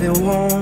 that it won't